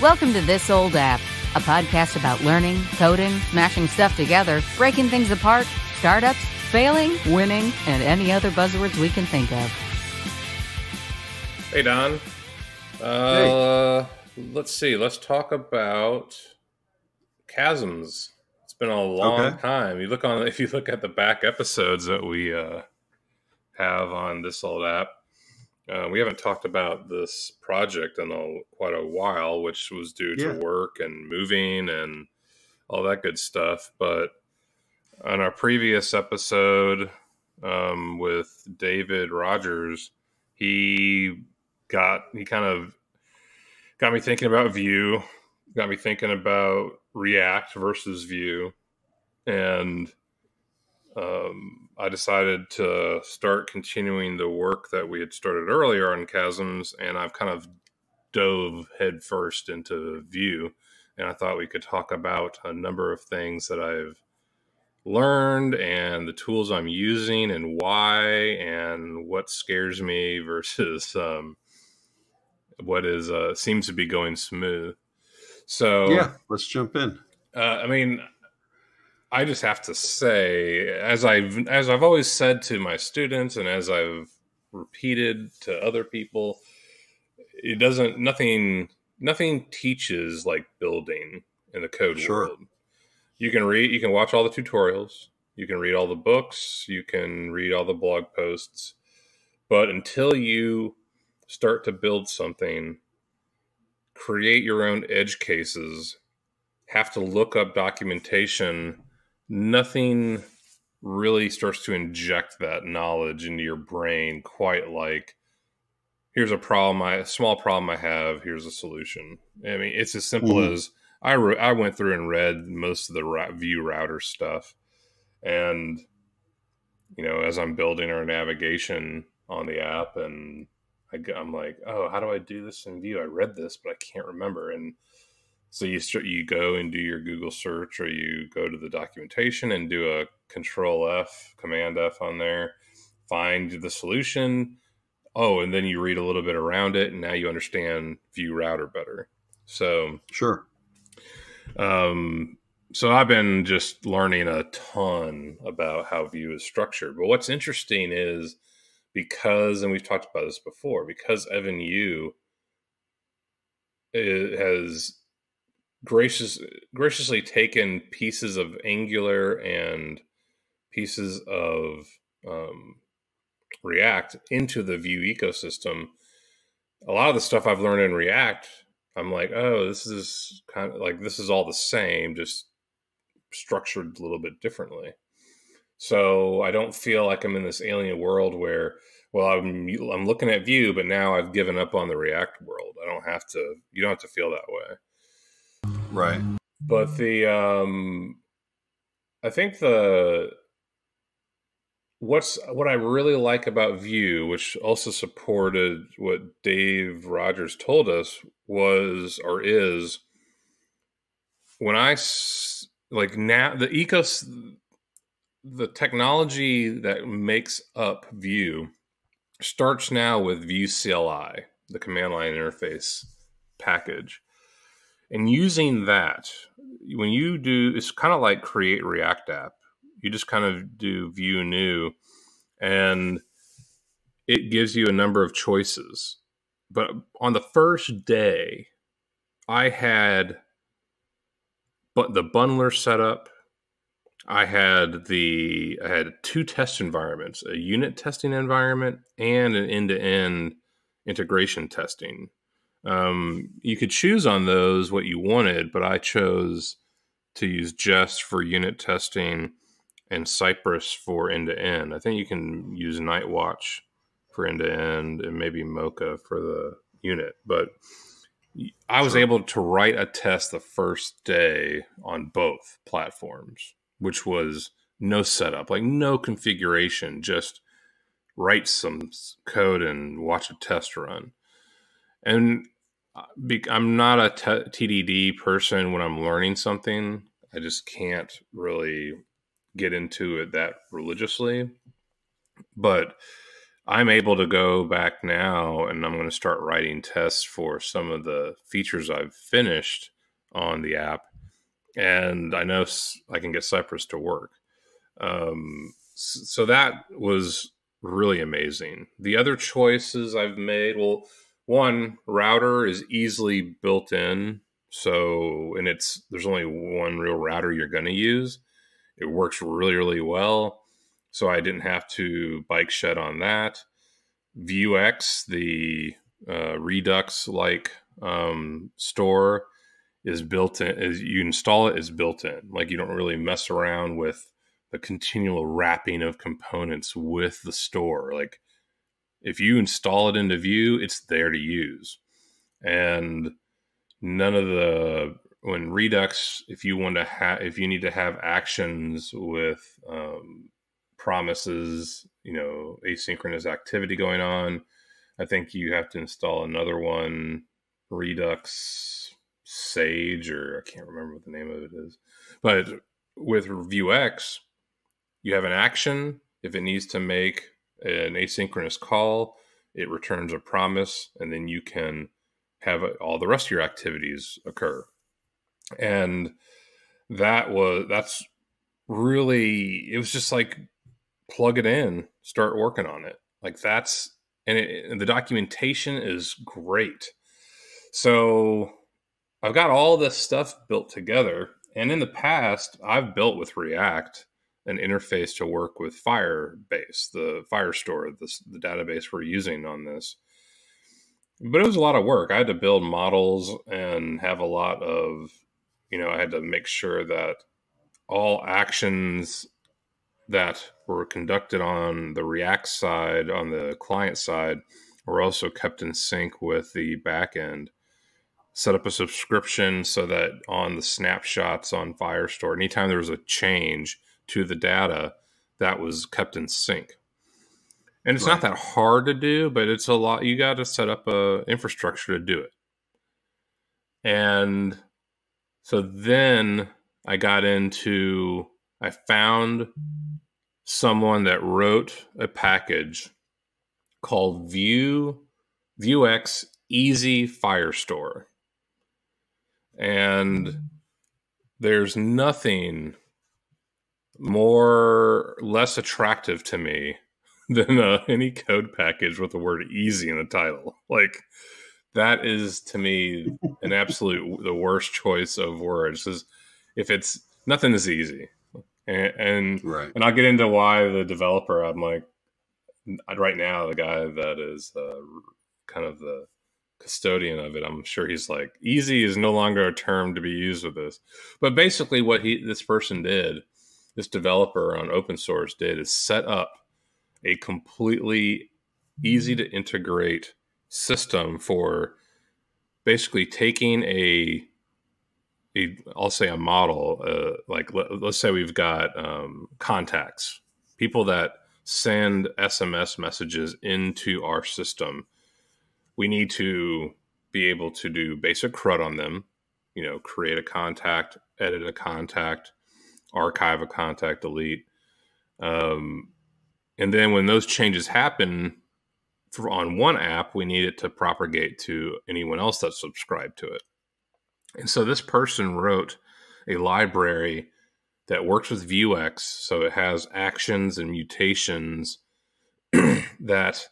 Welcome to This Old App, a podcast about learning, coding, smashing stuff together, breaking things apart, startups, failing, winning, and any other buzzwords we can think of. Hey, Don. Uh, Let's see. Let's talk about chasms. It's been a long Okay. time. You look on if you look at the back episodes that we uh, have on this old app. Uh, we haven't talked about this project in a, quite a while, which was due to Yeah. work and moving and all that good stuff. But on our previous episode um, with David Rogers, he got he kind of got me thinking about Vue, got me thinking about React versus Vue, and um, I decided to start continuing the work that we had started earlier on Chasms, and I've kind of dove headfirst into Vue, and I thought we could talk about a number of things that I've learned and the tools I'm using and why and what scares me versus um, what is uh, seems to be going smooth. So Yeah, let's jump in. uh, I mean, I just have to say, as I've as I've always said to my students, and as I've repeated to other people, it doesn't nothing nothing teaches like building in the code Sure. world. You can read, you can watch all the tutorials, you can read all the books, you can read all the blog posts, but until you start to build something, create your own edge cases, have to look up documentation, nothing really starts to inject that knowledge into your brain quite like here's a problem I a small problem I have, here's a solution. I mean, it's as simple Mhm. as I re- I went through and read most of the ra- Vue Router stuff and you know, as I'm building our navigation on the app and I, am like, oh, how do I do this in Vue I read this, but I can't remember. And so you start, you go and do your Google search, or you go to the documentation and do a Control F, Command F on there, find the solution. Oh, and then you read a little bit around it, and now you understand Vue Router better. So Sure. um, so I've been just learning a ton about how Vue is structured. But what's interesting is because, and we've talked about this before, because Evan You has gracious graciously taken pieces of Angular and pieces of um, React into the Vue ecosystem. A lot of the stuff I've learned in React, I'm like, oh, this is kind of like this is all the same, just structured a little bit differently. So I don't feel like I'm in this alien world where, well, I'm I'm looking at Vue, but now I've given up on the React world. I don't have to. You don't have to feel that way. Right. But the um, I think the what's what I really like about Vue, which also supported what Dave Rogers told us, was or is when I like now the ecos the technology that makes up Vue starts now with Vue CLI, the command line interface package. And using that, when you do, it's kind of like create React app. You just kind of do vue new, and it gives you a number of choices. But on the first day, I had but the bundler set up. I had the I had two test environments, a unit testing environment and an end-to-end integration testing. Um, you could choose on those what you wanted, but I chose to use Jest for unit testing and Cypress for end to end. I think you can use Nightwatch for end to end and maybe Mocha for the unit, but I was Sure. able to write a test the first day on both platforms, which was no setup, like no configuration, just write some code and watch a test run. And uh, I'm not a TDD person when I'm learning something. I just can't really get into it that religiously. But I'm able to go back now and I'm going to start writing tests for some of the features I've finished on the app. And I know I can get Cypress to work. Um, so that was really amazing. The other choices I've made, well, one router is easily built in. So, and it's there's only one real router you're going to use. It works really, really well. So I didn't have to bike shed on that. Vuex, the uh, Redux like um, store, is built in. Is you install it, is built in. Like you don't really mess around with the continual wrapping of components with the store. Like if you install it into Vue, it's there to use. And none of the when Redux, if you want to have, if you need to have actions with um, promises, you know, asynchronous activity going on, I think you have to install another one, Redux Saga, or I can't remember what the name of it is. But with Vuex, you have an action. If it needs to make an asynchronous call, it returns a promise, and then you can have uh, all the rest of your activities occur. And that was that's really it was just like plug it in, start working on it. Like that's and, it, and the documentation is great. So I've got all this stuff built together, and in the past I've built with React an interface to work with Firebase, the Firestore, the, the database we're using on this. But it was a lot of work. I had to build models and have a lot of, you know, I had to make sure that all actions that were conducted on the React side, on the client side, were also kept in sync with the backend. Set up a subscription so that on the snapshots on Firestore, anytime there was a change, to the data that was kept in sync. And it's right. not that hard to do, but it's a lot. You got to set up a infrastructure to do it. And so then I got into, I found someone that wrote a package called Vue Vuex Easy Firestore. And there's nothing more less attractive to me than uh, any code package with the word easy in the title. Like that is to me an absolute the worst choice of words. Is if it's nothing is easy, and and, right. and I'll get into why the developer. I'm like right now the guy that is uh, kind of the custodian of it. I'm sure he's like easy is no longer a term to be used with this, but basically what he this person did this developer on open source did is set up a completely easy to integrate system for basically taking a a I'll say a model uh, like let, us say we've got um, contacts people that send SMS messages into our system. We need to be able to do basic CRUD on them you know create a contact edit a contact archive a contact, delete. Um, and then when those changes happen for, on one app, we need it to propagate to anyone else that's subscribed to it. And so this person wrote a library that works with Vuex. So it has actions and mutations that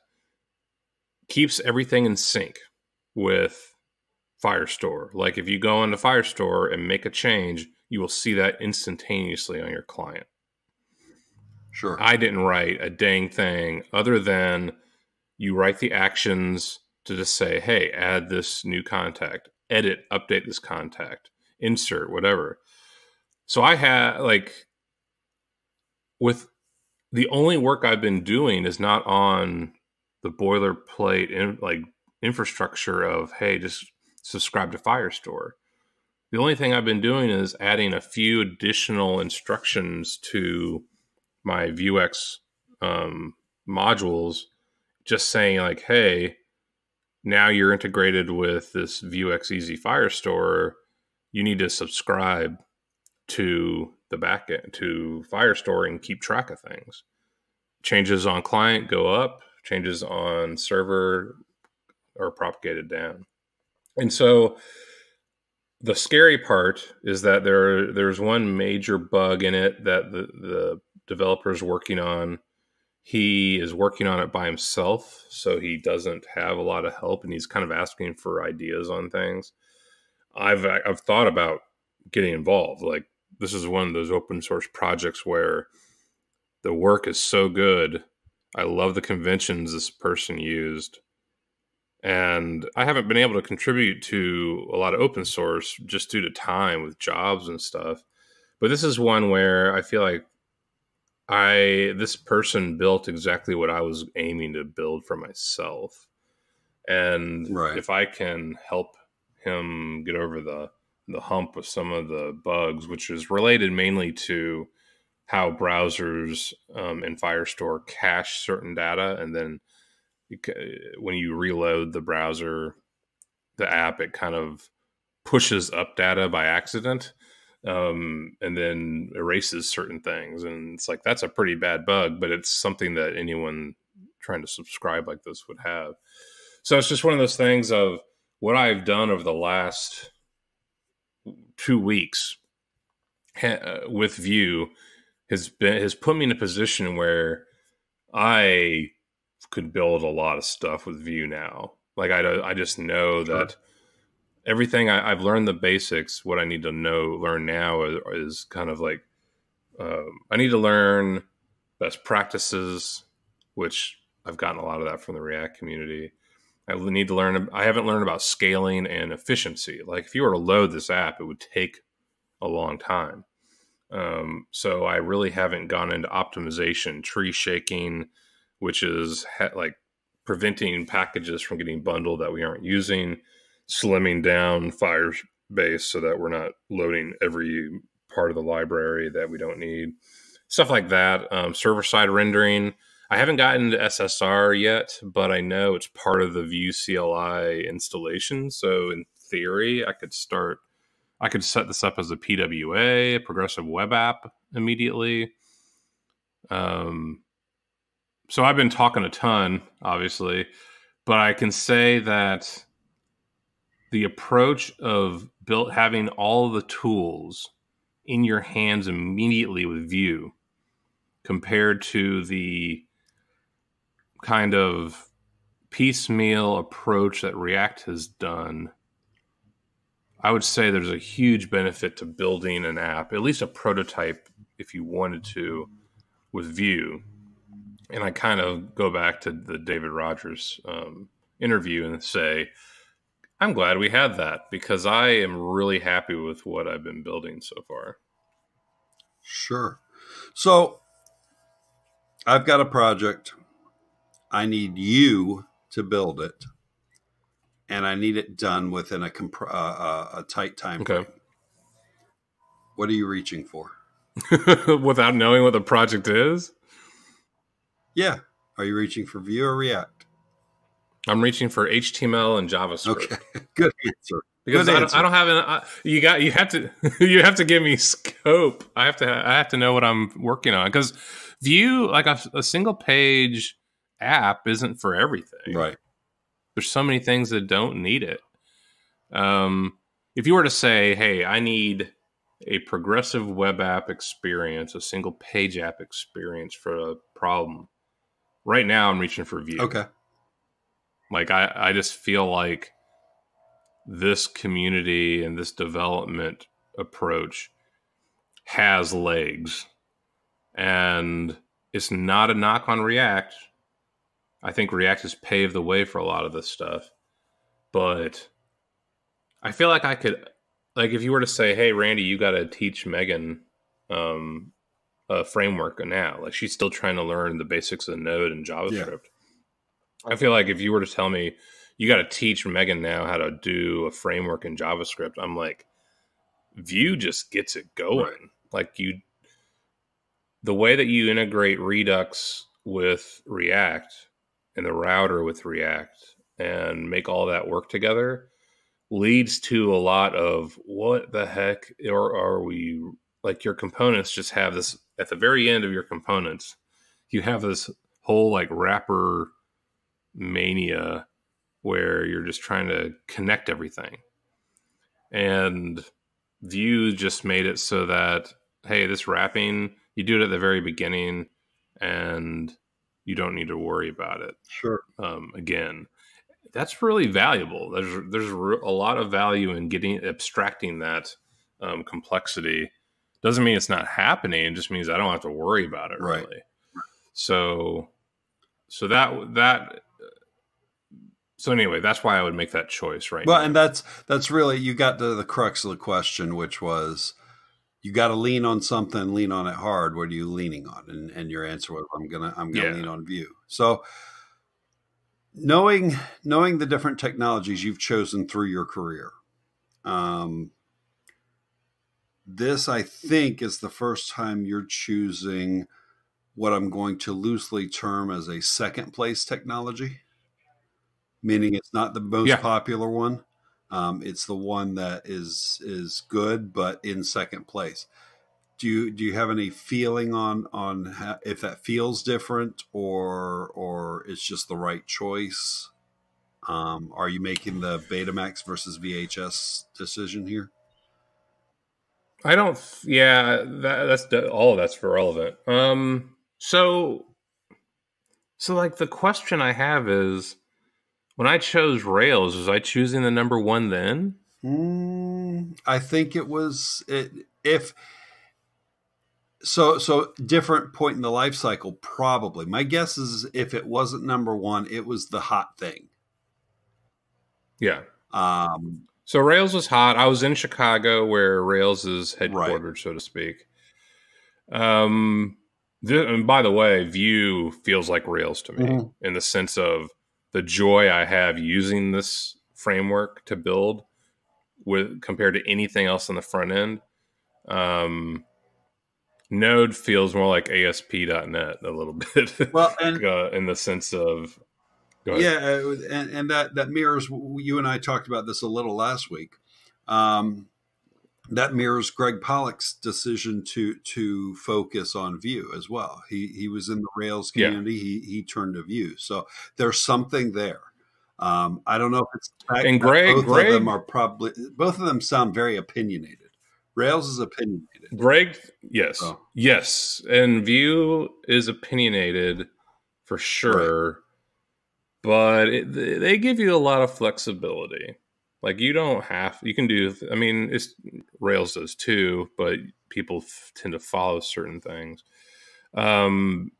keeps everything in sync with Firestore. Like if you go into Firestore and make a change, you will see that instantaneously on your client. Sure. I didn't write a dang thing other than you write the actions to just say, hey, add this new contact, edit, update this contact, insert, whatever. So I had like with the only work I've been doing is not on the boilerplate in, like infrastructure of hey, just subscribe to Firestore. The only thing I've been doing is adding a few additional instructions to my Vuex um, modules, just saying like, "Hey, now you're integrated with this Vuex Easy Firestore. You need to subscribe to the backend to Firestore and keep track of things. Changes on client go up, changes on server are propagated down. And so the scary part is that there there's one major bug in it that the the developer is working on. He is working on it by himself, so he doesn't have a lot of help, and he's kind of asking for ideas on things. I've I've thought about getting involved. Like this is one of those open source projects where the work is so good. I love the conventions this person used and I haven't been able to contribute to a lot of open source just due to time with jobs and stuff. But this is one where I feel like I this person built exactly what I was aiming to build for myself. And right. if I can help him get over the the hump with some of the bugs, which is related mainly to how browsers um, and Firestore cache certain data and then when you reload the browser, the app, it kind of pushes up data by accident um, and then erases certain things. And it's like, that's a pretty bad bug, but it's something that anyone trying to subscribe like this would have. So it's just one of those things of what I've done over the last two weeks uh, with Vue has been has put me in a position where I could build a lot of stuff with Vue now. Like I, I just know sure. that everything I, have learned the basics. What I need to know, learn now is, is kind of like um, I need to learn best practices, which I've gotten a lot of that from the React community. I need to learn. I haven't learned about scaling and efficiency. Like if you were to load this app, it would take a long time. Um, so I really haven't gone into optimization, tree shaking, which is ha- like preventing packages from getting bundled that we aren't using, slimming down Firebase so that we're not loading every part of the library that we don't need, stuff like that. Um, server side rendering. I haven't gotten to SSR yet, but I know it's part of the Vue CLI installation. So in theory, I could start. I could set this up as a PWA, a progressive web app, immediately. Um, so I've been talking a ton, obviously, but I can say that the approach of built having all the tools in your hands immediately with Vue compared to the kind of piecemeal approach that React has done, I would say there's a huge benefit to building an app, at least a prototype if you wanted to, with Vue and I kind of go back to the David Rogers um, interview and say, I'm glad we had that because I am really happy with what I've been building so far. Sure. So I've got a project. I need you to build it, and I need it done within a, comp- uh, uh, a tight time okay. frame. What are you reaching for? Without knowing what the project is? Yeah. Are you reaching for Vue or React? I'm reaching for HTML and JavaScript. Okay, good answer. Because good I, don't, I, don't, have an. I, you got. You have to. you have to give me scope. I have to. I have to know what I'm working on because Vue, like a, a single page app, isn't for everything. Right. There's so many things that don't need it. Um, if you were to say, "Hey, I need a progressive web app experience, a single page app experience for a problem," right now I'm reaching for Vue. Okay. Like I, I just feel like this community and this development approach has legs. And it's not a knock on React. I think React has paved the way for a lot of this stuff. But I feel like I could like if you were to say, "Hey Randy, you got to teach Megan um, a framework now. Like she's still trying to learn the basics of Node and JavaScript. Yeah. I feel like if you were to tell me you got to teach Megan now how to do a framework in JavaScript, I'm like, Vue just gets it going. Right. Like you, the way that you integrate Redux with React and the router with React and make all that work together leads to a lot of what the heck are, are we like your components just have this at the very end of your components you have this whole like wrapper mania where you're just trying to connect everything. And Vue just made it so that, hey, this wrapping, you do it at the very beginning and you don't need to worry about it. Sure. Um, again, that's really valuable. There's there's a lot of value in getting abstracting that um, complexity. Doesn't mean it's not happening. It just means I don't have to worry about it Right. really. So, so that that. So anyway, that's why I would make that choice right Well, now. and that's that's really you got to the crux of the question, which was you got to lean on something, lean on it hard. What are you leaning on? And and your answer was, I'm gonna I'm gonna Yeah. lean on Vue. So knowing knowing the different technologies you've chosen through your career, um, this I think is the first time you're choosing what I'm going to loosely term as a second place technology meaning it's not the most Yeah. popular one. Um, it's the one that is is good, but in second place. Do you do you have any feeling on on how, if that feels different or or it's just the right choice? Um, are you making the Betamax versus VHS decision here? I don't. Yeah, that, that's all of that's relevant. Um, so, so like the question I have is, when I chose Rails, was I choosing the number one then? Mm, I think it was it, if so so different point in the life cycle probably. My guess is if it wasn't number 1, it was the hot thing. Yeah. Um So Rails was hot. I was in Chicago, where Rails is headquartered, so to speak. Um, th- and by the way, Vue feels like Rails to me Mhm. in the sense of the joy I have using this framework to build with compared to anything else on the front end. Um, Node feels more like ASP.NET a little bit. well and uh, in the sense of. Yeah, uh, and, and that that mirrors you and I talked about this a little last week. Um, that mirrors Greg Pollack's decision to to focus on Vue as well. He he was in the Rails Yeah. community. He he turned to Vue, so there's something there. Um, I don't know if it's fact And Greg- both Greg- of them are probably both of them sound very opinionated. Rails is opinionated. Greg, yes, Oh. yes, and Vue is opinionated for sure, but it, they give you a lot of flexibility. Like you don't have, you can do. I mean, it's Rails does too, but people f- tend to follow certain things. Um,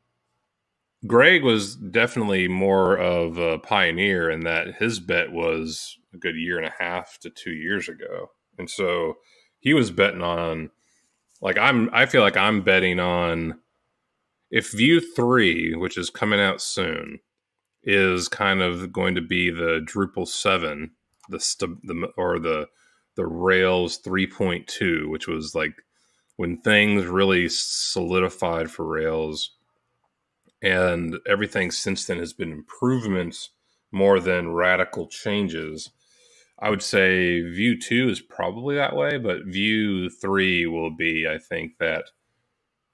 Greg was definitely more of a pioneer in that his bet was a good year and a half to two years ago, and so he was betting on like I'm I feel like I'm betting on if Vue 3, which is coming out soon, is kind of going to be the Drupal 7, the st- the or the the Rails 3.2, which was like when things really solidified for Rails and everything since then has been improvements more than radical changes. I would say Vue 2 is probably that way, but Vue 3 will be, I think, that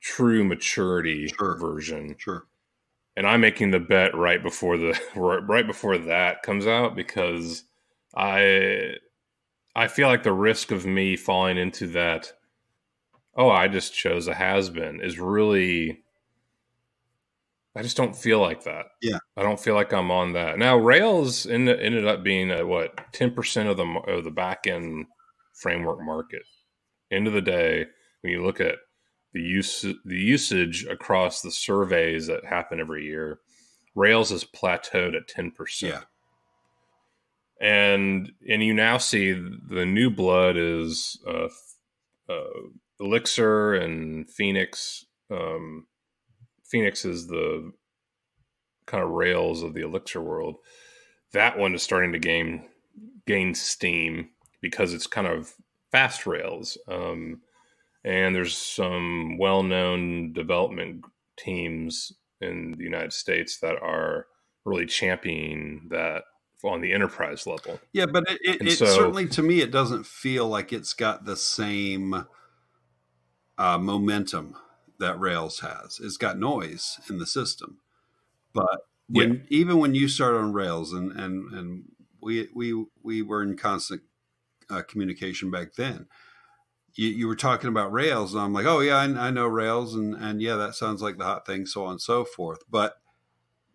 true maturity Sure. version. Sure. And I'm making the bet right before the right before that comes out because I I feel like the risk of me falling into that oh, I just chose a has been is really I just don't feel like that. Yeah. I don't feel like I'm on that. Now Rails ended, ended up being a, what 10% of the of the back end framework market. End of the day, when you look at the use the usage across the surveys that happen every year, Rails has plateaued at 10%. Yeah. And and you now see the new blood is uh, uh, Elixir and Phoenix. Um, Phoenix is the kind of rails of the Elixir world. That one is starting to gain gain steam because it's kind of fast rails. Um, and there's some well-known development teams in the United States that are really championing that on the enterprise level. Yeah, but it, it, it so- certainly to me it doesn't feel like it's got the same uh, momentum that Rails has. It's got noise in the system, but when Yeah. even when you start on Rails and and and we we we were in constant uh, communication back then. You, you were talking about Rails, and I'm like, oh yeah, I, I know Rails, and and yeah, that sounds like the hot thing, so on and so forth. But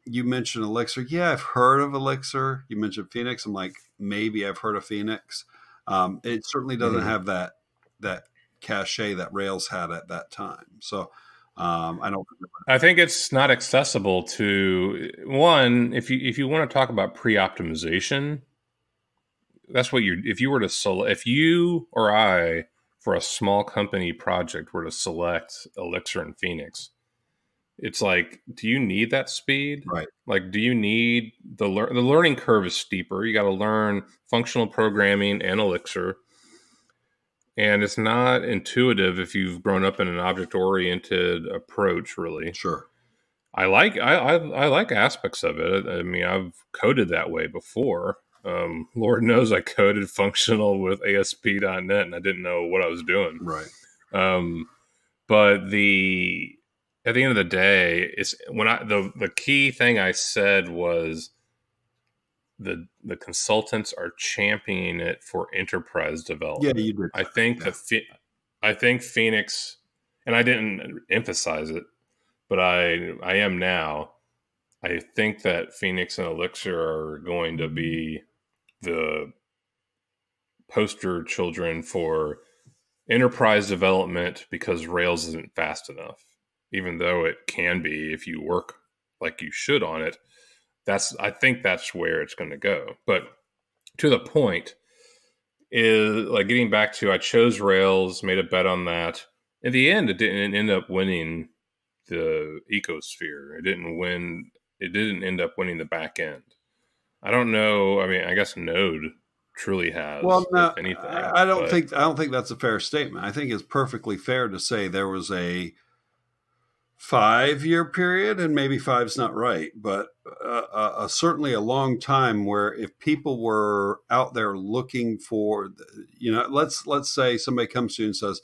you mentioned Elixir. Yeah, I've heard of Elixir. You mentioned Phoenix. I'm like, maybe I've heard of Phoenix. Um, it certainly doesn't Mhm. have that that cachet that Rails had at that time. So um, I don't. I think it's not accessible to one. If you if you want to talk about pre-optimization, that's what you're. If you were to select, if you or I for a small company project were to select Elixir and Phoenix, it's like, do you need that speed? Right. Like, do you need the lear- the learning curve is steeper? You got to learn functional programming and Elixir. And it's not intuitive if you've grown up in an object oriented approach, really. Sure. I like I, I I like aspects of it. I mean, I've coded that way before. Um, Lord knows I coded functional with ASP.NET, and I didn't know what I was doing. Right. Um, but the at the end of the day, it's when I the the key thing I said was the the consultants are championing it for enterprise development. Yeah, you did. I think Yeah. the I think Phoenix, and I didn't emphasize it, but I I am now. I think that Phoenix and Elixir are going to be the poster children for enterprise development because Rails isn't fast enough, even though it can be if you work like you should on it. That's I think that's where it's going to go. But to the point is like getting back to I chose Rails, made a bet on that. In the end, it didn't end up winning the ecosphere. It didn't win. It didn't end up winning the back end. I don't know. I mean, I guess Node truly has. Well, no, anything, I I don't but- think I don't think that's a fair statement. I think it's perfectly fair to say there was a five year period, and maybe five's not right, but uh, uh, uh, certainly a long time where if people were out there looking for, you know, let's let's say somebody comes to you and says,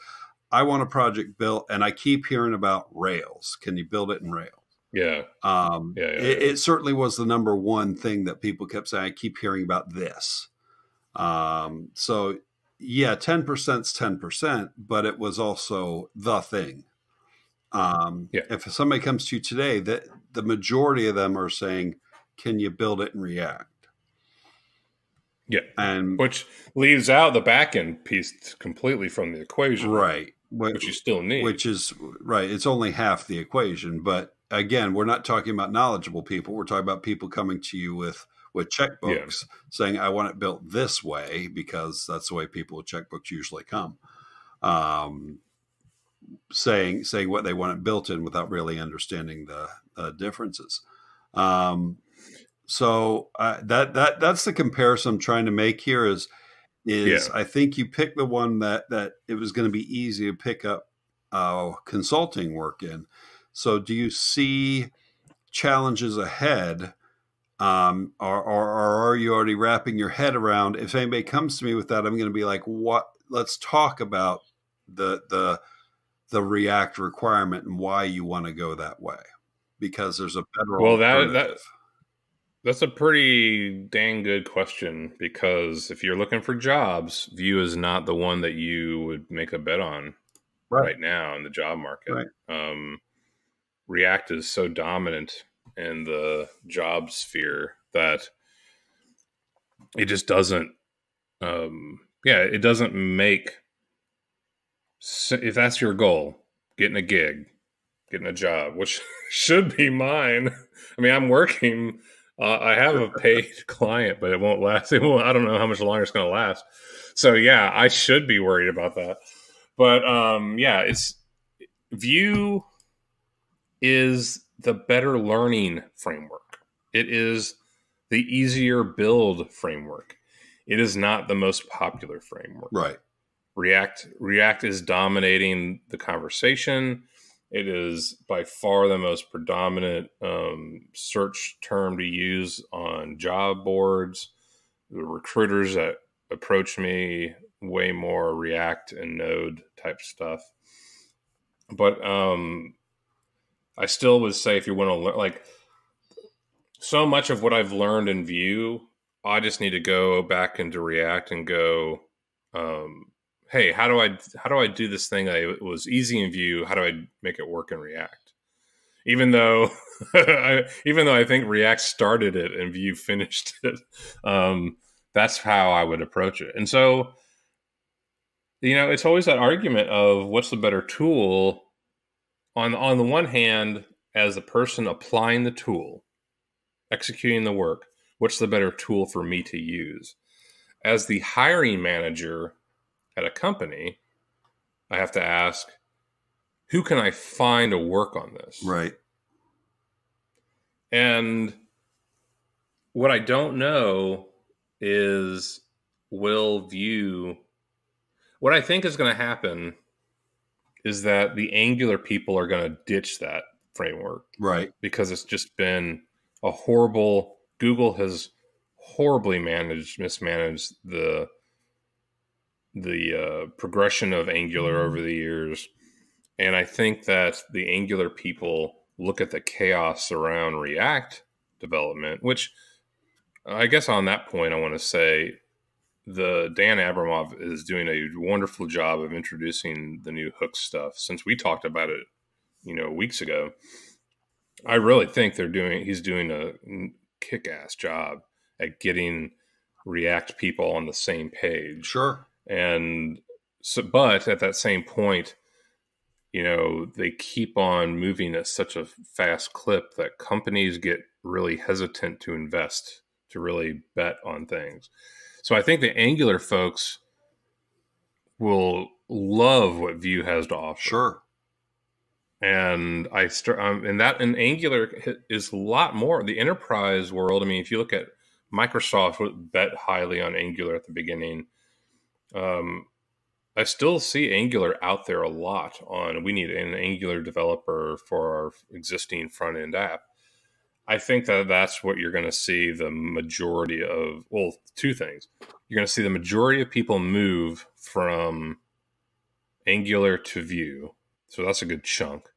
"I want a project built, and I keep hearing about Rails. Can you build it in Rails?" Yeah, Um, Yeah, yeah, it, yeah. it certainly was the number one thing that people kept saying. I keep hearing about this. Um, so yeah, ten percent's ten percent, but it was also the thing. Um, Yeah. If somebody comes to you today, that the majority of them are saying, "Can you build it in React?" yeah. And Which leaves out the back end piece completely from the equation, right, wh- Which you still need. which is right. It's only half the equation, but again, we're not talking about knowledgeable people. We're talking about people coming to you with with checkbooks saying, "I want it built this way," because that's the way people with checkbooks usually come. Um, saying saying what they want it built in without really understanding the, the differences. Um, so uh, that that that's the comparison I'm trying to make here. Is is Yeah. I think you pick the one that that it was going to be easy to pick up uh, consulting work in. So do you see challenges ahead? Um, or, or, or are you already wrapping your head around? If anybody comes to me with that, I'm going to be like, "What? Let's talk about the the the React requirement and why you want to go that way, because there's a better Well, that- that- That's a pretty dang good question because if you're looking for jobs, Vue is not the one that you would make a bet on Right. right, now in the job market. Right. Um, React is so dominant in the job sphere that it just doesn't. Um, yeah, it doesn't make. If that's your goal, getting a gig, getting a job, which should be mine. I mean, I'm working. Uh, I have a paid client, but it won't last. It won't, I don't know how much longer it's going to last. So yeah, I should be worried about that. But um, yeah, it's Vue is the better learning framework. It is the easier build framework. It is not the most popular framework. right. React React is dominating the conversation. It is by far the most predominant um, search term to use on job boards. The recruiters that approach me way more React and Node type stuff. But um, I still would say if you want to learn, like so much of what I've learned in Vue, I just need to go back into React and go, um, hey, how do I how do I do this thing? It was easy in Vue. How do I make it work in React? Even though, I, even though I think React started it and Vue finished it, um, that's how I would approach it. And so, you know, it's always that argument of what's the better tool. On on the one hand, as the person applying the tool, executing the work, what's the better tool for me to use? As the hiring manager at a company, I have to ask, who can I find to work on this? Right. And what I don't know is will view what I think is going to happen is that the angular people are going to ditch that framework. Right. Because it's just been a horrible Google has horribly managed mismanaged the the uh, progression of Angular mm-hmm. over the years, and I think that the Angular people look at the chaos around React development, which I guess on that point I want to say the Dan Abramov is doing a wonderful job of introducing the new hook stuff since we talked about it, you know, weeks ago. I really think they're doing he's doing a kick-ass job at getting React people on the same page. Sure. And so, but at that same point, you know, they keep on moving at such a fast clip that companies get really hesitant to invest, to really bet on things. So I think the Angular folks will love what Vue has to offer. Sure. And I start, um, and that, and Angular is a lot more the enterprise world. I mean, if you look at Microsoft, bet highly on Angular at the beginning um, I still see Angular out there a lot on we need an Angular developer for our existing front end app. I think that that's what you're going to see the majority of, well, two things. You're going to see the majority of people move from Angular to Vue. So that's a good chunk.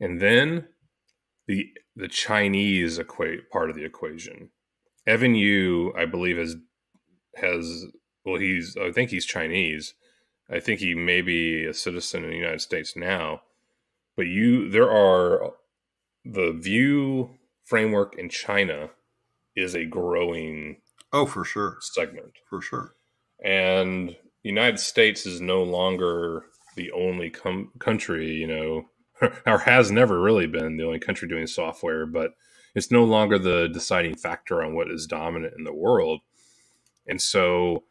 And then the the Chinese equate part of the equation. Evan You, I believe, has has well, he's I think he's Chinese. I think he may be a citizen in the United States now. But you, there are the Vue framework in China is a growing oh for sure. segment. For sure, and the United States is no longer the only com- country, you know, or has never really been the only country doing software, but it's no longer the deciding factor on what is dominant in the world. And so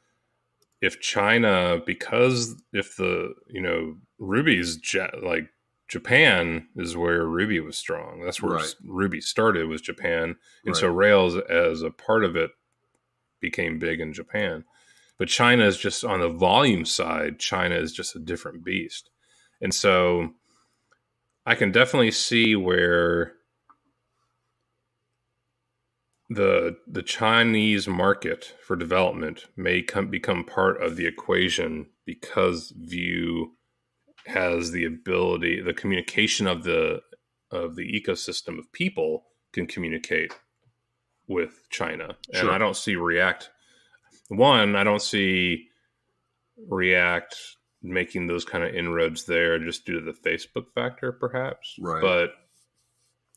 if China, because if the you know Ruby's jet, like Japan is where Ruby was strong. That's where right. Ruby started was Japan, and right. so Rails as a part of it became big in Japan. But China is just on the volume side. China is just a different beast, and so I can definitely see where the the Chinese market for development may come become part of the equation because Vue has the ability, the communication of the of the ecosystem of people can communicate with China, and. I don't see React. One, I don't see React making those kind of inroads there just due to the Facebook factor, perhaps. Right. But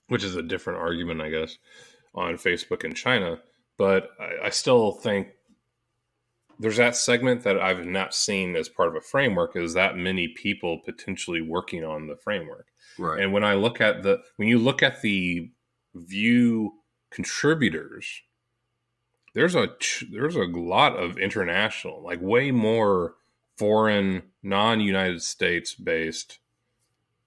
which is a different argument, I guess on Facebook in China. But I, I still think there's that segment that I've not seen as part of a framework is that many people potentially working on the framework. Right. And when I look at the when you look at the Vue contributors, there's a there's a lot of international, like way more foreign, non-United States based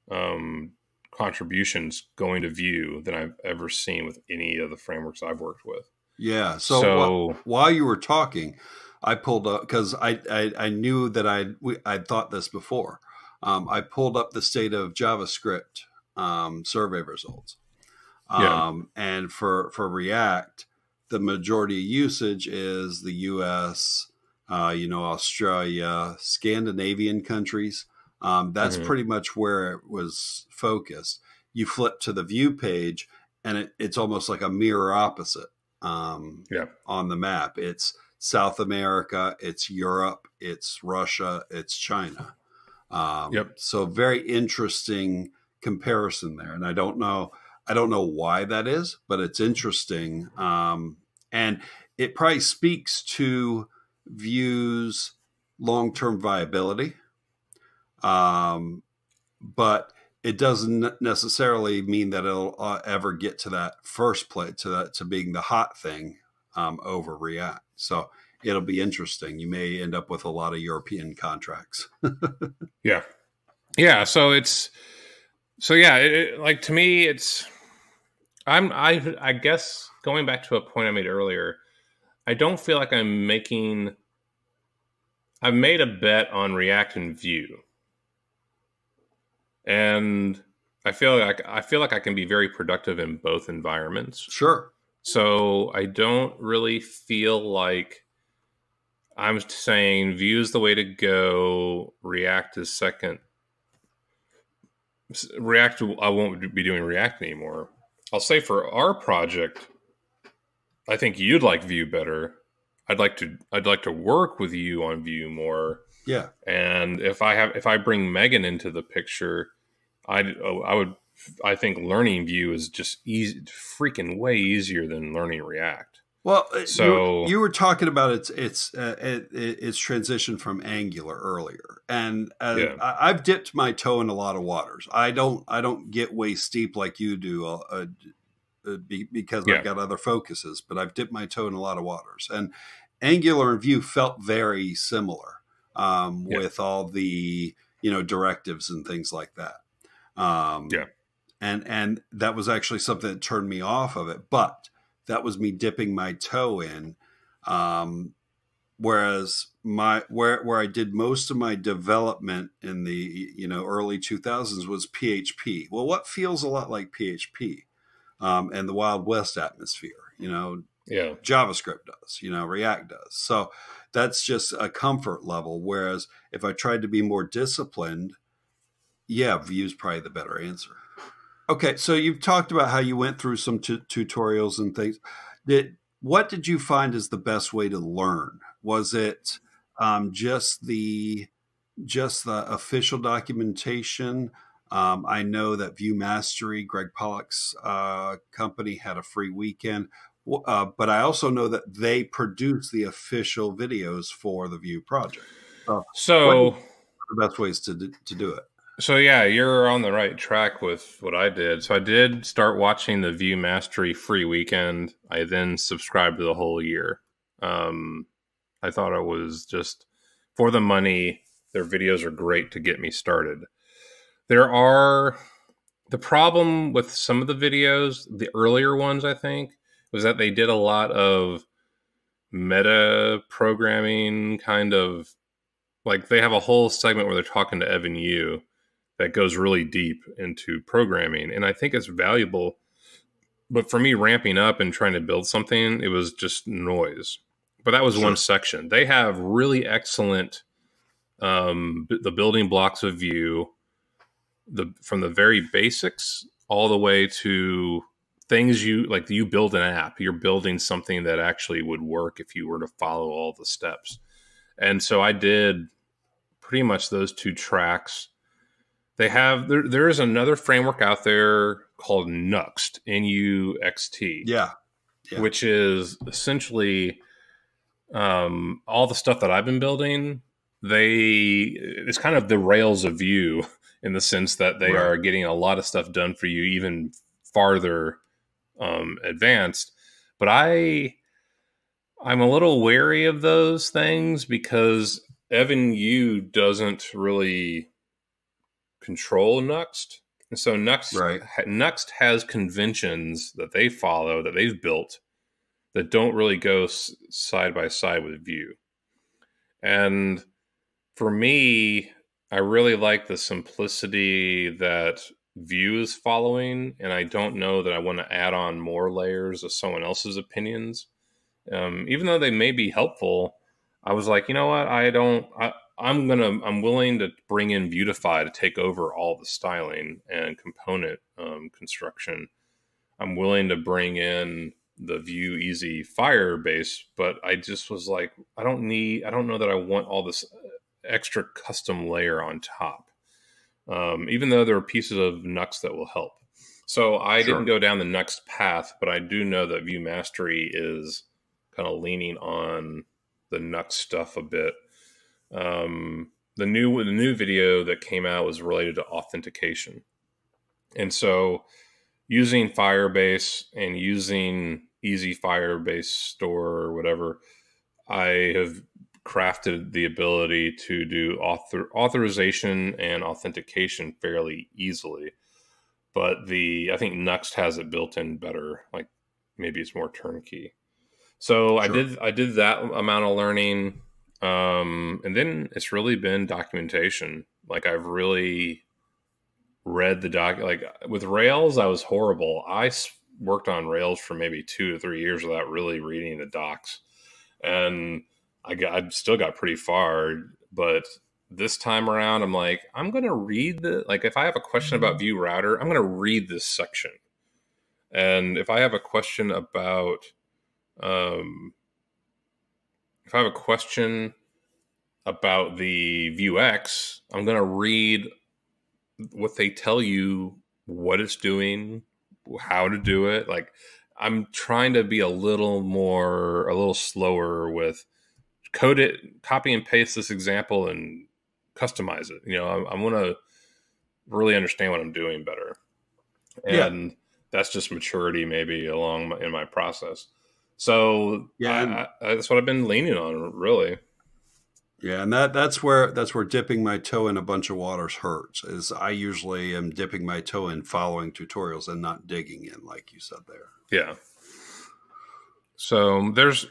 um, contributions going to Vue than I've ever seen with any of the frameworks I've worked with. Yeah. So, so wh- while you were talking, I pulled up because I, I, I knew that I I'd thought this before. Um, I pulled up the state of JavaScript um, survey results. Um, yeah. And for for React, the majority of usage is the U.S., uh, you know, Australia, Scandinavian countries. Um, that's mm-hmm. pretty much where it was focused. You flip to the Vue page, and it, it's almost like a mirror opposite um, yeah. on the map. It's South America, it's Europe, it's Russia, it's China. Um, Yep. So very interesting comparison there, and I don't know, I don't know why that is, but it's interesting, um, and it probably speaks to Vue's long term viability. Um, but it doesn't necessarily mean that it'll uh, ever get to that first play to that to being the hot thing um, over React. So it'll be interesting. You may end up with a lot of European contracts. Yeah. Yeah. So it's, so yeah, it, it- like to me, it's, I'm, I, I guess going back to a point I made earlier, I don't feel like I'm making, I've made a bet on React and Vue. And I feel like I feel like I can be very productive in both environments. sure. So I don't really feel like I'm saying Vue's the way to go. React is second. React, I won't be doing React anymore. I'll say for our project, I think you'd like Vue better. I'd like to. I'd like to work with you on Vue more. Yeah. And if I have, if I bring Megan into the picture, I oh, I would, I think learning Vue is just easy, freaking way easier than learning React. Well, uh, So- you, you were talking about its its uh, it, it- its transition from Angular earlier, and uh, Yeah. I, I've dipped my toe in a lot of waters. I don't I don't get waist deep like you do, uh, uh, uh, be, because Yeah. I've got other focuses. But I've dipped my toe in a lot of waters, and Angular and Vue felt very similar um, Yeah. with all the you know directives and things like that. Um, Yeah. And and that was actually something that turned me off of it, but that was me dipping my toe in. Um, whereas my where where I did most of my development in the you know early 2000s was PHP. Well, what feels a lot like PHP um, and the Wild West atmosphere, you know, Yeah, JavaScript does, you know, React does. So that's just a comfort level. Whereas if I tried to be more disciplined, yeah, Vue's probably the better answer. Okay, so you've talked about how you went through some tu- tutorials and things. Did what did you find is the best way to learn? Was it um, just the just the official documentation? Um, I know that Vue Mastery, Greg Pollack's uh, company, had a free weekend. Uh, but I also know that they produce the official videos for the Vue project. so The best ways to to do it. So yeah, you're on the right track with what I did. So I did start watching the Vue Mastery free weekend. I then subscribed to the whole year. Um, I thought it was just for the money. Their videos are great to get me started. There are the problem with some of the videos, the earlier ones, I think, was that they did a lot of meta programming kind of like they have a whole segment where they're talking to Evan You that goes really deep into programming. And I think it's valuable. But for me, ramping up and trying to build something, it was just noise. But that was Sure. one section. They have really excellent um, the building blocks of Vue, the from the very basics all the way to things you like. You build an app. You're building something that actually would work if you were to follow all the steps. And so I did pretty much those two tracks. They have there. There is another framework out there called Nuxt, N U X T Yeah. Yeah. which is essentially um, all the stuff that I've been building. They it's kind of the rails of Vue in the sense that they Right. are getting a lot of stuff done for you even farther um, advanced. But I I'm a little wary of those things because Evan You doesn't really control Nuxt. And so Nuxt, Right. Nuxt has conventions that they follow that they've built that don't really go s- side by side with Vue. And for me, I really like the simplicity that Vue is following, and I don't know that I want to add on more layers of someone else's opinions. Um, even though they may be helpful, I was like, you know what? I don't. I, I'm gonna. I'm willing to bring in Vuetify to take over all the styling and component um, construction. I'm willing to bring in the View Easy Firebase, but I just was like, I don't need, I don't know that I want all this extra custom layer on top. Um, even though there are pieces of Nuxt that will help. So I sure. didn't go down the Nuxt path, but I do know that Vue Mastery is kind of leaning on the Nuxt stuff a bit. Um, the new the new video that came out was related to authentication, and so using Firebase and using Easy Firebase Store or whatever, I have crafted the ability to do author authorization and authentication fairly easily. But the I think Nuxt has it built in better. Like maybe it's more turnkey. So sure. I did I did that amount of learning, um, and then it's really been documentation. Like I've really read the doc. Like with Rails, I was horrible. I worked on Rails for maybe two to three years without really reading the docs, and I got I still got pretty far. But this time around, I'm like, I'm gonna read the like if I have a question about Vue Router, I'm gonna read this section, and if I have a question about um, if I have a question about the Vuex, I'm going to read what they tell you, what it's doing, how to do it. Like, I'm trying to be a little more, a little slower with code it, copy and paste this example and customize it. You know, I, I want to really understand what I'm doing better. And yeah. that's just maturity, maybe along my, in my process. So yeah, I, I, that's what I've been leaning on, really. Yeah, and that that's where that's where dipping my toe in a bunch of waters hurts. Is I usually am dipping my toe in following tutorials and not digging in, like you said there. Yeah. So there's,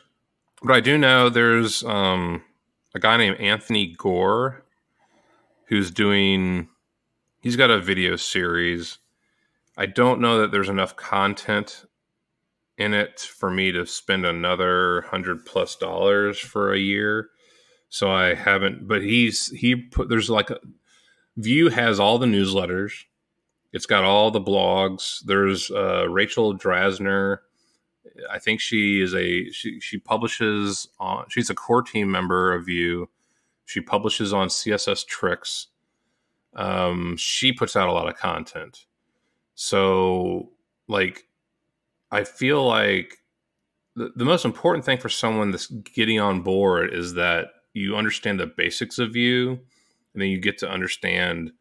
but I do know there's um, a guy named Anthony Gore who's doing. He's got a video series. I don't know that there's enough content in it for me to spend another hundred plus dollars for a year. So I haven't, but he's he put there's like a Vue has all the newsletters. It's got all the blogs. There's uh, Rachel Drasner. I think she is a she she publishes on she's a core team member of Vue. She publishes on CSS Tricks. Um, she puts out a lot of content. So like I feel like the, the most important thing for someone that's getting on board is that you understand the basics of Vue, and then you get to understand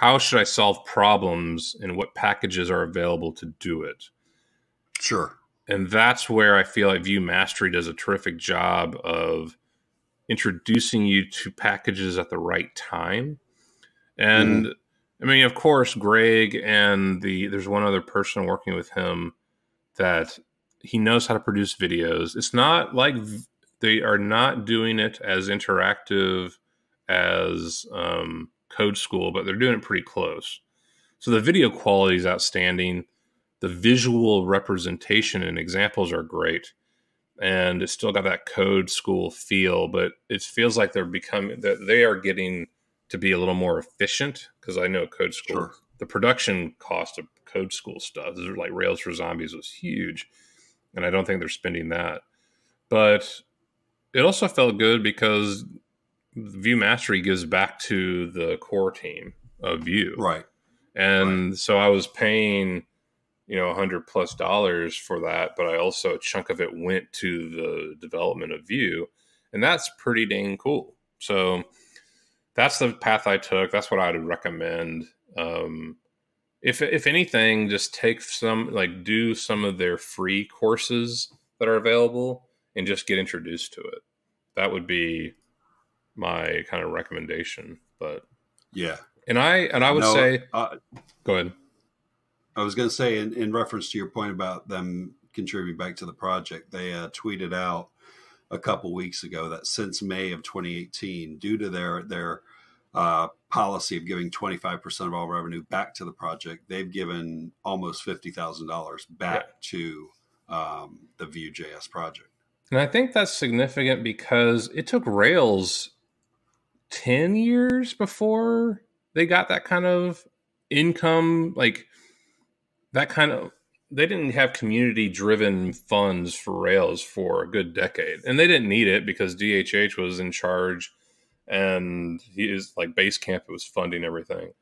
how should I solve problems and what packages are available to do it. Sure. And that's where I feel like Vue Mastery does a terrific job of introducing you to packages at the right time. And mm. I mean, of course, Greg and the there's one other person working with him that he knows how to produce videos. It's not like they are not doing it as interactive as um, Code School, but they're doing it pretty close. So the video quality is outstanding. The visual representation and examples are great, and it's still got that Code School feel. But it feels like they're becoming that they are getting to be a little more efficient because I know Code School, sure. the production cost of Code School stuff, is like Rails for Zombies, was huge, and I don't think they're spending that. But it also felt good because Vue Mastery gives back to the core team of Vue, right? And right. so I was paying, you know, a hundred plus dollars for that, but I also a chunk of it went to the development of Vue, and that's pretty dang cool. So that's the path I took. That's what I would recommend. Um, if if anything, just take some like do some of their free courses that are available and just get introduced to it. That would be my kind of recommendation. But yeah, and I and I would no, say, uh, go ahead. I was going to say, in, in reference to your point about them contributing back to the project, they uh, tweeted out a couple weeks ago that since May of 2018, due to their their uh, policy of giving 25% of all revenue back to the project, they've given almost $50,000 back yeah. to um, the Vue.js project. And I think that's significant because it took Rails 10 years before they got that kind of income. Like, that kind of they didn't have community driven funds for Rails for a good decade, and they didn't need it because DHH was in charge, and he is like Basecamp it was funding everything.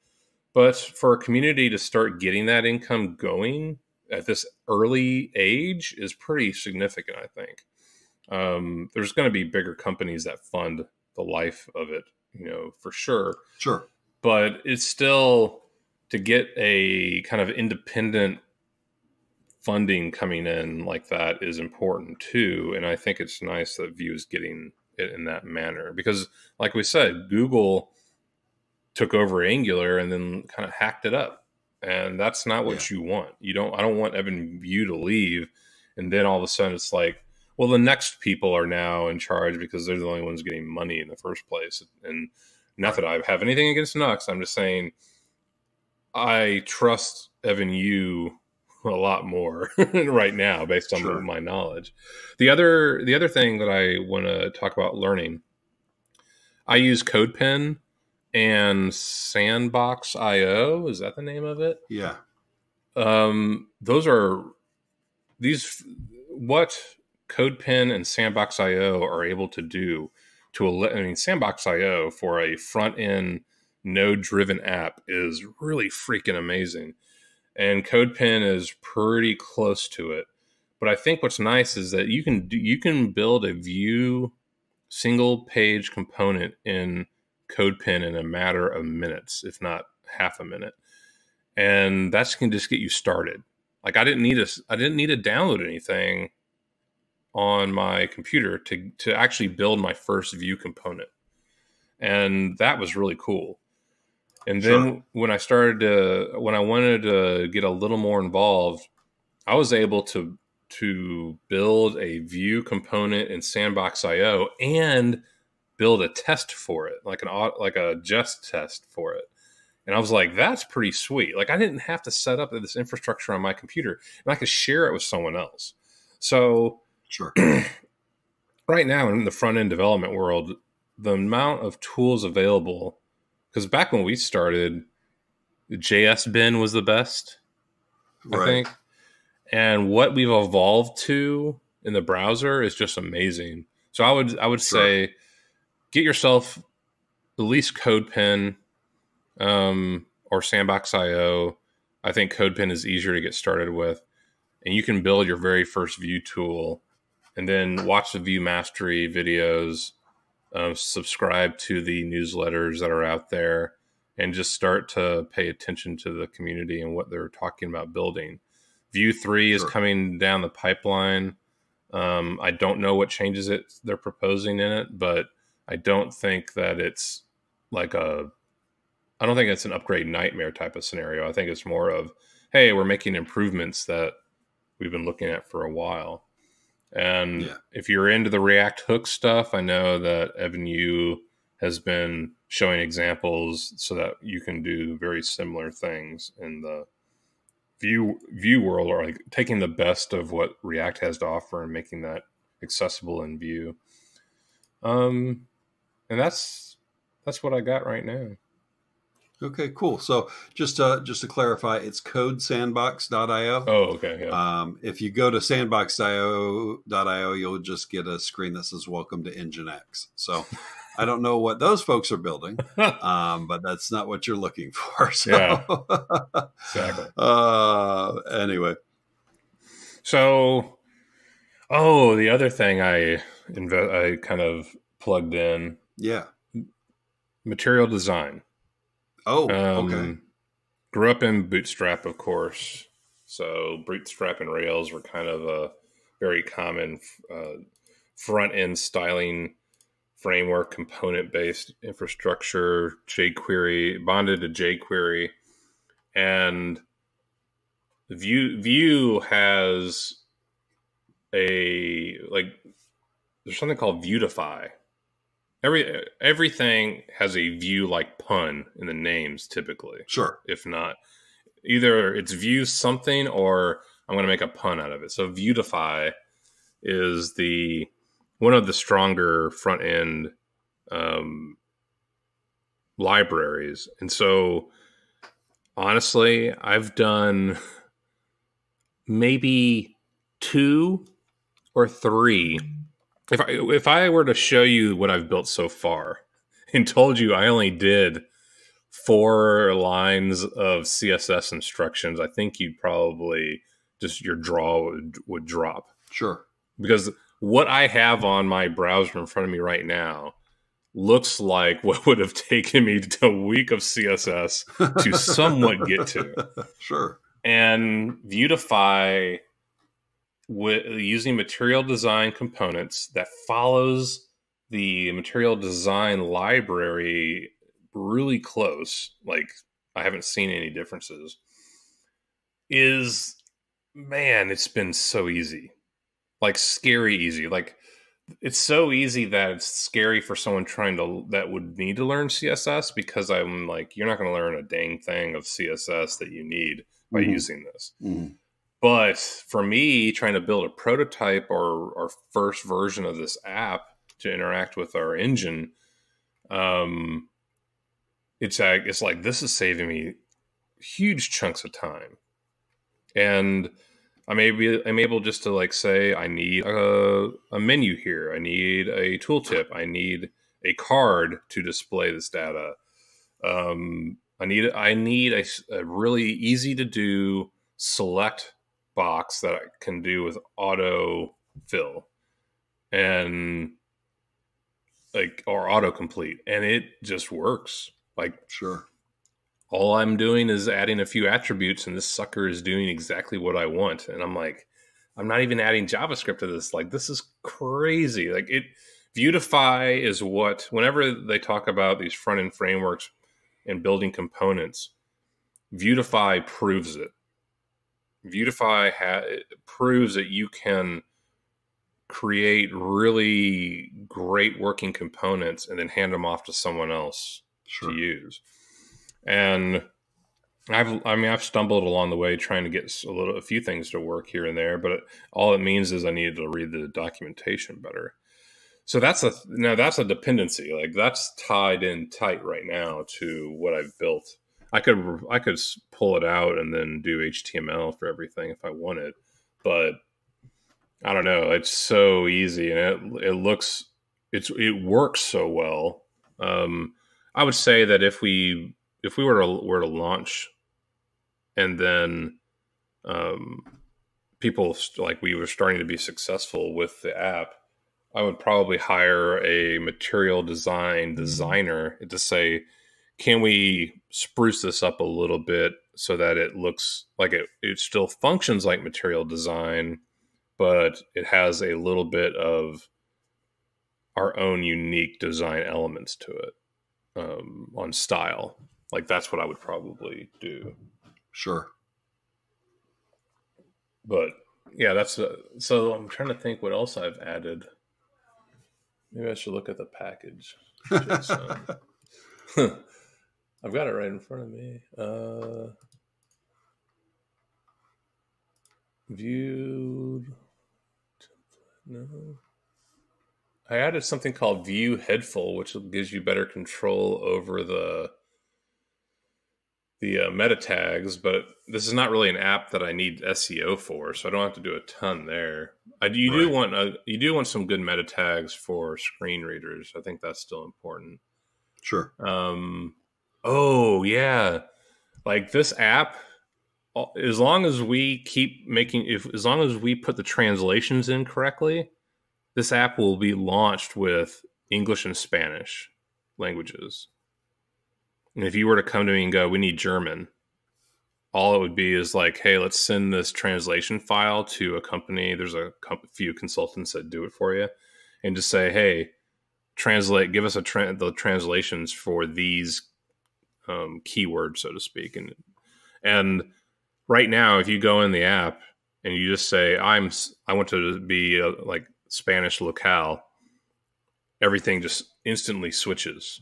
But for a community to start getting that income going at this early age is pretty significant, I think. Um, there's going to be bigger companies that fund the life of it, you know, for sure. Sure. But it's still to get a kind of independent funding coming in like that is important too. And I think it's nice that Vue is getting it in that manner because, like we said, Google took over Angular and then kind of hacked it up. And that's not what yeah. you want. You don't, I don't want Evan You to leave. And then all of a sudden it's like, well, the next people are now in charge because they're the only ones getting money in the first place. And not that I have anything against Nuxt. I'm just saying I trust Evan You a lot more right now based on sure. my knowledge. The other the other thing that I want to talk about learning, I use CodePen and Sandbox IO. Is that the name of it? Yeah. Um, those are these what CodePen and Sandbox IO are able to do to I mean Sandbox IO for a front end node driven app is really freaking amazing and CodePen is pretty close to it. But I think what's nice is that you can do, you can build a Vue single page component in CodePen in a matter of minutes, if not half a minute, and that's can just get you started. Like I didn't need a I didn't need to download anything on my computer to to actually build my first Vue component, and that was really cool. And then sure. when I started to, when I wanted to get a little more involved, I was able to to build a Vue component in Sandbox.io and build a test for it, like an like a Jest test for it. And I was like, that's pretty sweet. Like I didn't have to set up this infrastructure on my computer, and I could share it with someone else. So, sure. right now in the front end development world, the amount of tools available because back when we started, JSBin was the best, right. I think. And what we've evolved to in the browser is just amazing. So I would I would sure. say get yourself at least CodePen um, or Sandbox.io. I think CodePen is easier to get started with, and you can build your very first view tool, and then watch the Vue Mastery videos uh, subscribe to the newsletters that are out there, and just start to pay attention to the community and what they're talking about building. Vue 3 is coming down the pipeline. Um, I don't know what changes it they're proposing in it, but I don't think that it's like a I don't think it's an upgrade nightmare type of scenario. I think it's more of, hey, we're making improvements that we've been looking at for a while. And yeah. if you're into the React hook stuff, I know that Evan You has been showing examples so that you can do very similar things in the Vue Vue world or like taking the best of what React has to offer and making that accessible in Vue. Um and that's that's what I got right now. Okay, cool. So just to, just to clarify, it's codesandbox.io. Oh, okay. Yeah. Um, if you go to sandbox.io, you'll just get a screen that says "Welcome to Nginx." So I don't know what those folks are building, um, but that's not what you're looking for. So. Yeah, exactly. Uh, anyway, so oh, the other thing I inve- I kind of plugged in, yeah, material design. Oh, um, okay. Grew up in Bootstrap, of course. So Bootstrap and Rails were kind of a very common uh, front end styling framework, component based infrastructure, jQuery, bonded to jQuery. And Vue Vue has a like there's something called Vuetify, every everything has a Vue like pun in the names typically. Sure. If not, either it's Vue something or I'm going to make a pun out of it. So Vuetify is the one of the stronger front end um, libraries, and so honestly, I've done maybe two or three. If I if I were to show you what I've built so far and told you I only did four lines of CSS instructions, I think you'd probably just your draw would, would drop. Sure. Because what I have on my browser in front of me right now looks like what would have taken me a week of CSS to somewhat get to. Sure. And Vuetify with using material design components that follows the material design library really close like i haven't seen any differences is man it's been so easy like scary easy like it's so easy that it's scary for someone trying to that would need to learn css because i'm like you're not going to learn a dang thing of css that you need by mm-hmm. using this mm-hmm. But for me trying to build a prototype or our first version of this app to interact with our engine um it's like it's like this is saving me huge chunks of time. And I'm able, I'm able just to like say I need a, a menu here, I need a tooltip, I need a card to display this data. Um, I need I need a, a really easy to do select box that I can do with auto fill and like or autocomplete, and it just works. Like sure all I'm doing is adding a few attributes, and this sucker is doing exactly what I want. And I'm like, I'm not even adding JavaScript to this. Like, this is crazy. Like, it, Vuetify is what, whenever they talk about these front end frameworks and building components, Vuetify proves it. Vuetify ha- proves that you can create really great working components and then hand them off to someone else sure. to use and I've I mean I've stumbled along the way trying to get a little a few things to work here and there, but it, all it means is I needed to read the documentation better. So that's a now that's a dependency like that's tied in tight right now to what I've built. I could I could pull it out and then do HTML for everything if I wanted, but I don't know. It's so easy and it it looks it's it works so well. Um, I would say that if we if we were to were to launch and then um, people like we were starting to be successful with the app, I would probably hire a material design mm-hmm. designer to say, can we spruce this up a little bit so that it looks like it, it still functions like material design, but it has a little bit of our own unique design elements to it um, on style. Like that's what I would probably do. Sure. But yeah, that's uh, so. I'm trying to think what else I've added. Maybe I should look at the package. I've got it right in front of me. Uh, viewed. No. I added something called Vue Headful, which gives you better control over the the uh, meta tags, but this is not really an app that I need SEO for, so I don't have to do a ton there. I, you right. do want a, you do want some good meta tags for screen readers. I think that's still important. Sure. Um. Oh yeah, like this app. As long as we keep making, if as long as we put the translations in correctly, this app will be launched with English and Spanish languages. And if you were to come to me and go, we need German, all it would be is like, hey, let's send this translation file to a company. There's a few consultants that do it for you, and just say, hey, translate, give us a tra- the translations for these um, keywords, so to speak. And and right now, if you go in the app and you just say, I'm I want to be a, like Spanish locale, everything just instantly switches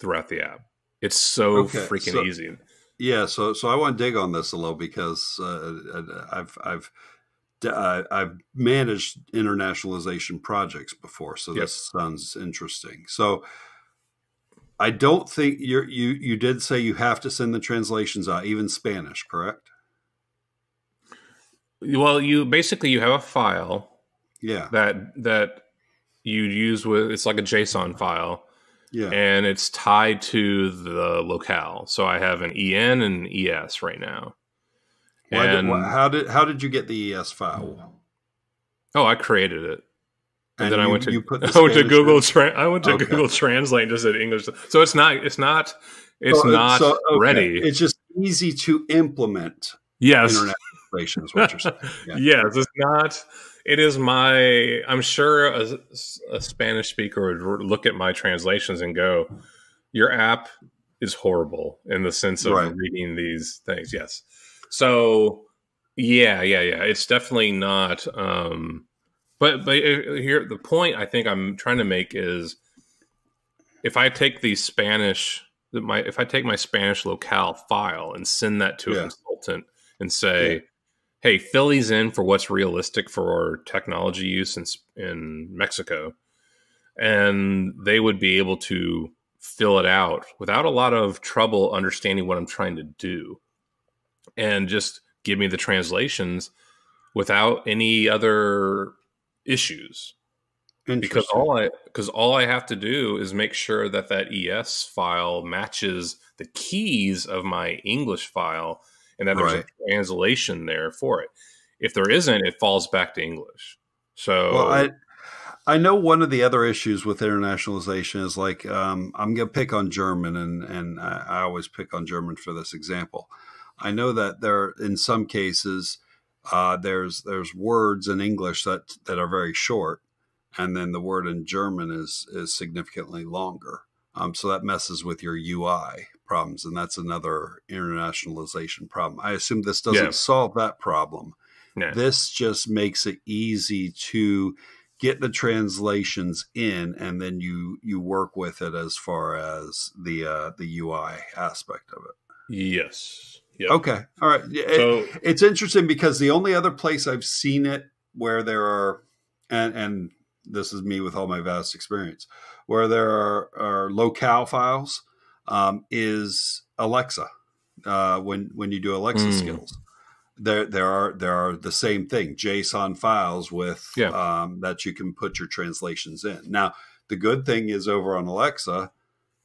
throughout the app. It's so okay, freaking so, easy. Yeah, so so I want to dig on this a little because uh, I've I've I've managed internationalization projects before, so this sounds interesting. So I don't think you you you did say you have to send the translations out, even Spanish, correct? well, you basically you have a file Yeah. that that you use with it's like a JSON file, Yeah. and it's tied to the locale. So I have an EN and an ES right now. Why did, And- wh- how did how did you get the ES file? Oh, I created it. And, then I went to you put the I went to Google. Tra- I went to Okay. Google Translate and just said English. So it's not. It's not. It's So- not so, okay, ready. It's just easy to implement yes. internet. Is what you're saying? Yeah. yes, it's not. It is my. I'm sure a, a Spanish speaker would look at my translations and go, "Your app is horrible in the sense of Right. reading these things." Yes. So, yeah, yeah, yeah. It's definitely not. Um, but but uh, here the point I think I'm trying to make is, if I take the Spanish, my if I take my Spanish locale file and send that to a consultant and say hey, fill these in for what's realistic for technology use in, in Mexico. And they would be able to fill it out without a lot of trouble understanding what I'm trying to do and just give me the translations without any other issues because all I because all I have to do is make sure that that ES file matches the keys of my English file, and that there's Right. a translation there for it. If there isn't, it falls back to English. So Well, I I know one of the other issues with internationalization is like um, I'm going to pick on German, and and I, I always pick on German for this example. I know that there, are in some cases, uh, there's there's words in English that that are very short, and then the word in German is is significantly longer. Um, so that messes with your UI problems, and that's another internationalization problem. I assume this doesn't Yeah. solve that problem yeah. this just makes it easy to get the translations in and then you you work with it as far as the uh the ui aspect of it yes, Yep. okay all right it- So it's interesting because the only other place i've seen it where there are and and this is me with all my vast experience where there are, are locale files um, is alexa uh, when when you do alexa Mm. skills there there are there are the same thing json files with Yeah. um, that you can put your translations in now the good thing is over on alexa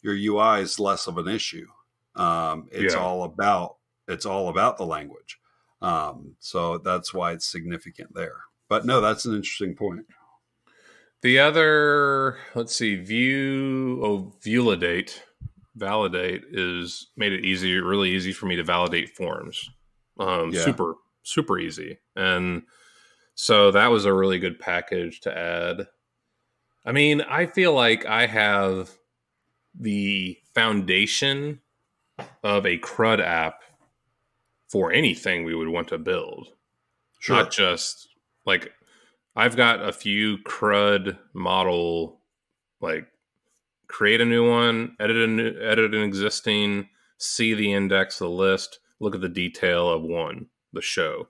your ui is less of an issue um, it's Yeah. all about it's all about the language um, so that's why it's significant there but no that's an interesting point the other, let's see, view oh validate validate is made it easy, really easy for me to validate forms. Um, Yeah. Super super easy, and so that was a really good package to add. I mean, I feel like I have the foundation of a CRUD app for anything we would want to build not just like I've got a few crud model like create a new one, edit a new edit an existing, see the index, the list, look at the detail of one, the show.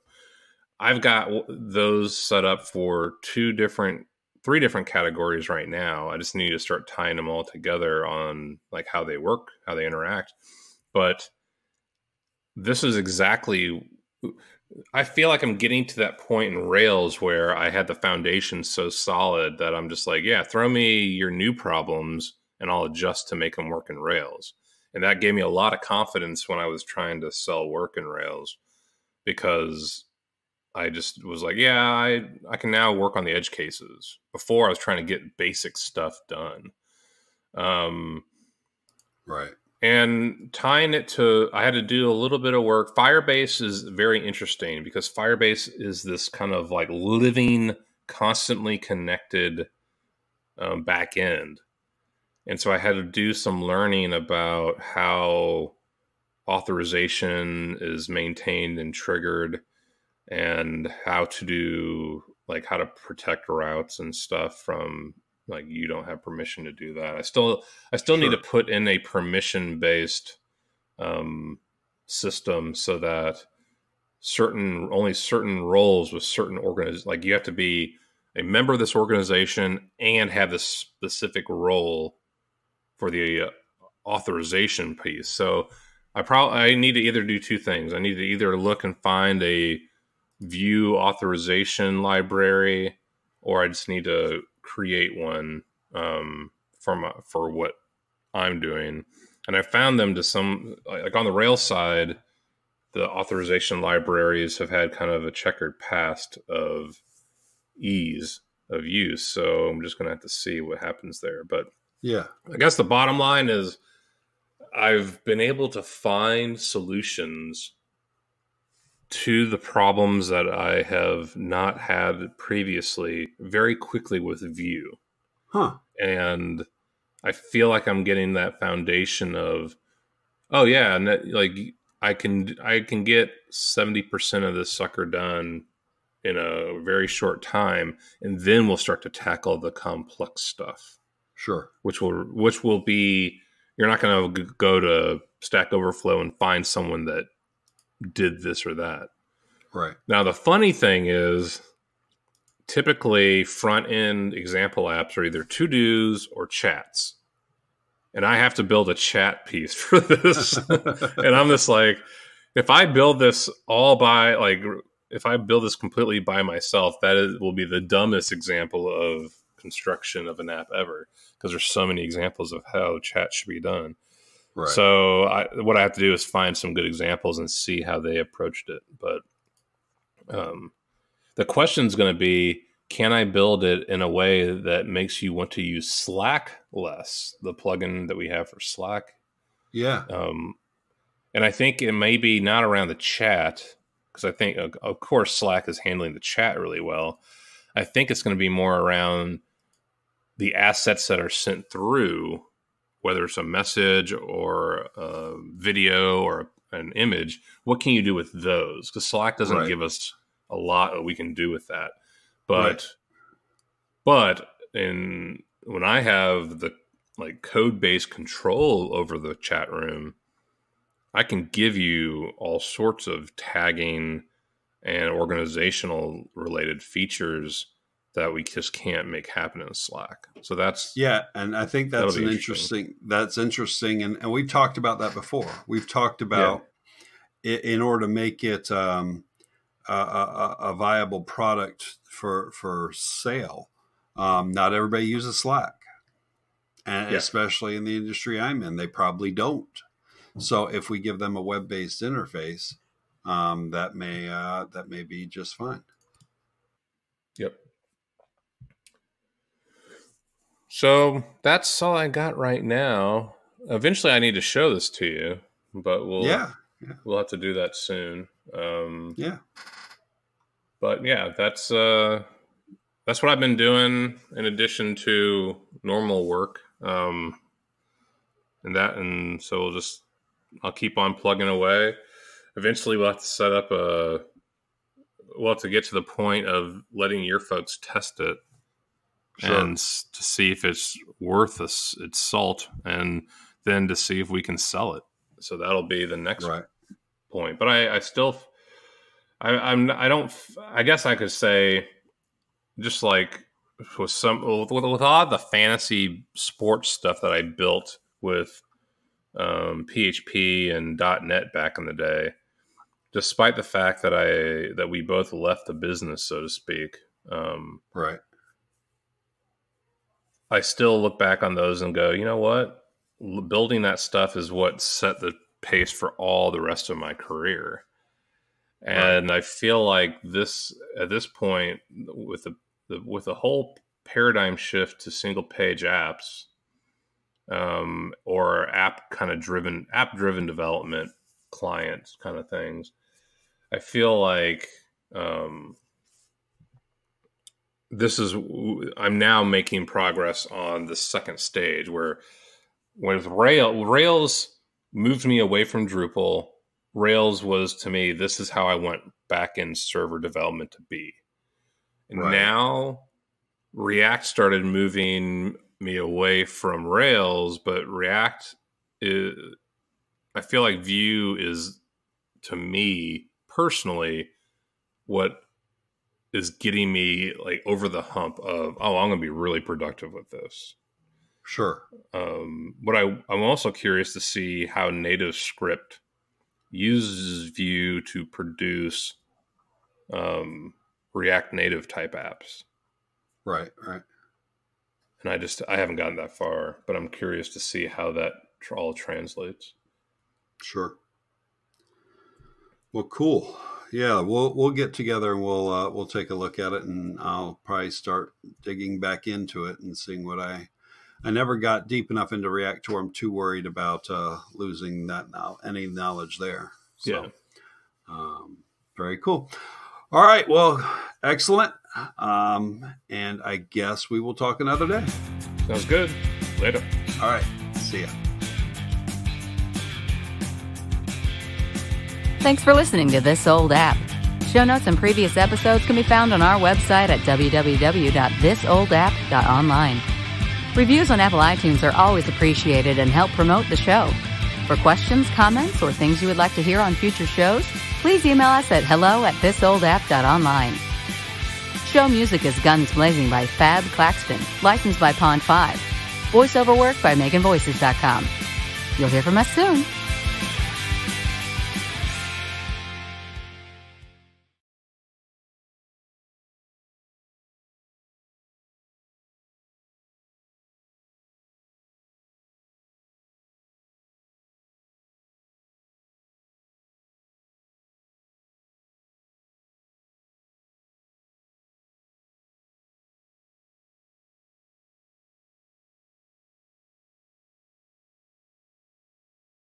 I've got those set up for two different three different categories right now. I just need to start tying them all together on like how they work, how they interact. But this is exactly I feel like I'm getting to that point in Rails where I had the foundation so solid that I'm just like, yeah, throw me your new problems and I'll adjust to make them work in Rails. And that gave me a lot of confidence when I was trying to sell work in Rails because I just was like, yeah, I I can now work on the edge cases. Before I was trying to get basic stuff done. Um right and tying it to i had to do a little bit of work. Firebase is very interesting because firebase is this kind of like living constantly connected um, back end. And so i had to do some learning about how authorization is maintained and triggered and how to do like how to protect routes and stuff from like you don't have permission to do that. I still i still need to put in a permission based um, system so that certain only certain roles with certain organiz like you have to be a member of this organization and have this specific role for the uh, authorization piece. So i probably i need to either do two things. I need to either look and find a Vue authorization library, or I just need to create one um, for my, for what I'm doing. And I found them to some like on the rail side, the authorization libraries have had kind of a checkered past of ease of use. So I'm just going to have to see what happens there. But yeah, I guess the bottom line is I've been able to find solutions to the problems that I have not had previously very quickly with Vue. Huh. And I feel like I'm getting that foundation of, oh yeah, and that, like I can I can get seventy percent of this sucker done in a very short time, and then we'll start to tackle the complex stuff. Sure. Which will which will be you're not going to go to Stack Overflow and find someone that did this or that. Right. Now the funny thing is typically front end example apps are either to dos or chats. And I have to build a chat piece for this. and I'm just like, if I build this all by like if I build this completely by myself, that is, will be the dumbest example of construction of an app ever because there's so many examples of how chat should be done. Right. So I, what I have to do is find some good examples and see how they approached it. But um, the question is going to be can I build it in a way that makes you want to use Slack less, the plugin that we have for Slack? Yeah. Um, and I think it may be not around the chat, because I think, of course, Slack is handling the chat really well. I think it's going to be more around the assets that are sent through, whether it's a message or a video or an image. What can you do with those? Because Slack doesn't right. give us a lot that we can do with that. But right. but in when I have the like code based control over the chat room, I can give you all sorts of tagging and organizational related features that we just can't make happen in Slack. So that's yeah, and I think that's an interesting. interesting. That's interesting, and and we've talked about that before. We've talked about yeah. in order to make it um, a, a, a, viable product for for sale. Um, not everybody uses Slack, and yeah. especially in the industry I'm in, they probably don't. So if we give them a web based interface, um, that may uh, that may be just fine. Yep. So that's all I got right now. Eventually, I need to show this to you, but we'll yeah, yeah. we'll have to do that soon. Um, yeah. But yeah, that's uh, that's what I've been doing in addition to normal work. Um, and that, and so we'll just I'll keep on plugging away. Eventually, we'll have to set up a. We'll have to get to the point of letting your folks test it, sure. and to see if it's worth its, its salt, and then to see if we can sell it. So that'll be the next right. point. But I, I still, I, I'm, I don't. I guess I could say, just like with some with, with a lot of the fantasy sports stuff that I built with um, PHP and .NET back in the day, despite the fact that I that we both left the business, so to speak. Um, right. I still look back on those and go, you know what? Building that stuff is what set the pace for all the rest of my career. And right. I feel like this at this point with the, the with the whole paradigm shift to single page apps, um, or app kind of driven app driven development clients kind of things i feel like um, this is i'm now making progress on the second stage where with rail rails moved me away from drupal rails was to me this is how i want back end server development to be and right. now react started moving me away from Rails, but React is, I feel like Vue is to me personally what is getting me like over the hump of oh I'm to be really productive with this. Sure. Um, but I I'm also curious to see how native script uses Vue to produce um, React Native type apps. Right, right. And I just I haven't gotten that far, but I'm curious to see how that all translates. Sure. Well, cool. Yeah, we'll we'll get together and we'll uh, we'll take a look at it, and I'll probably start digging back into it and seeing what I. I never got deep enough into React to where I'm too worried about uh, losing that now any knowledge there. So, Yeah. um, very cool. All right. Well, excellent. Um, and I guess we will talk another day. Sounds good. Later. All right. See ya. Thanks for listening to This Old App. Show notes and previous episodes can be found on our website at www.thisoldapp.online. Reviews on Apple iTunes are always appreciated and help promote the show. For questions, comments, or things you would like to hear on future shows, please email us at hello at thisoldapp.online. Show music is Guns Blazing by Fab Claxton, licensed by Pond 5. Voiceover work by MeganVoices.com. You'll hear from us soon.